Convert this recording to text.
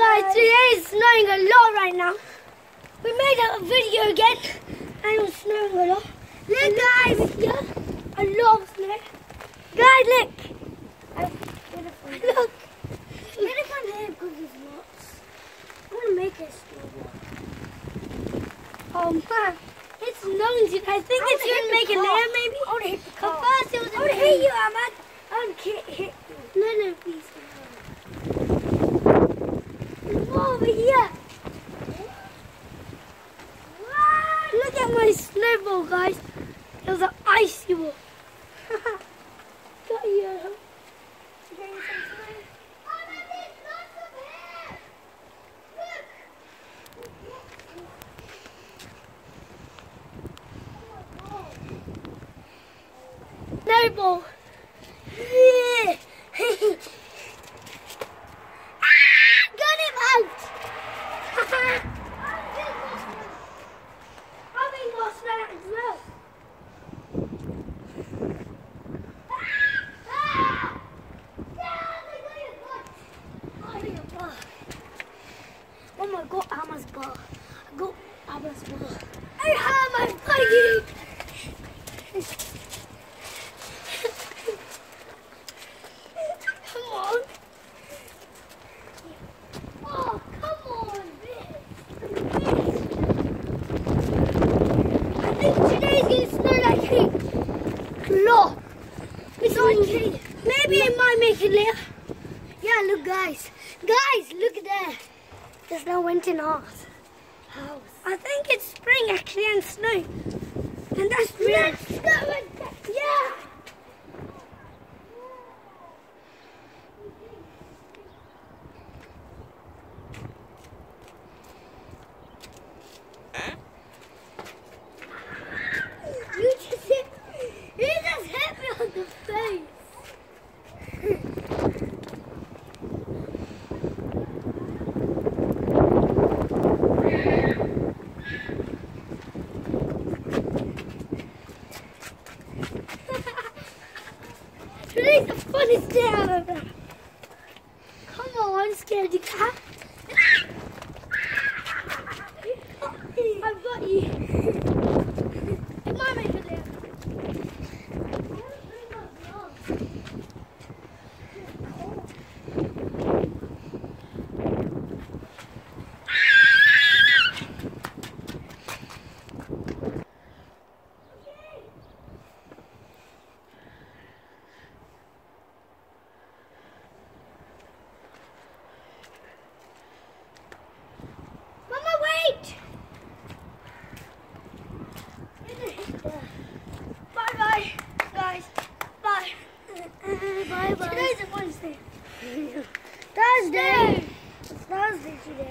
guys, today is snowing a lot right now. We made a video again and it was snowing a lot. Look guys, yeah, a lot of snow. Guys, look. Look. Get it from here because there's lots. I want to make a snowball. Oh um, man, it's snowing. today. I think I it's gonna make an air maybe. I want to hit the car. first it was I want to hit you, Ahmad. I want to hit, hit you. No, no, please. Over here. Look at my snowball, guys. It was an icy ball. Got you. Snowball. My god, Ahmad's ball. I got Ahmad's ball. I have my buggy. Come on. Oh, come on, I think today's gonna snow like heat. Lot. It's like mm. heat. Maybe it might make it later. Yeah, look, guys. Guys, look there. The no went in ours. House. I think it's spring actually and snow. And that's real. Let's go and Yeah. You just hit, you just hit me on the face. Come on, scaredy cat. I've got you. Make it there. Mama, wait! Bye bye, guys. Bye. Bye bye. Today's a Wednesday. Thursday. It's Thursday today.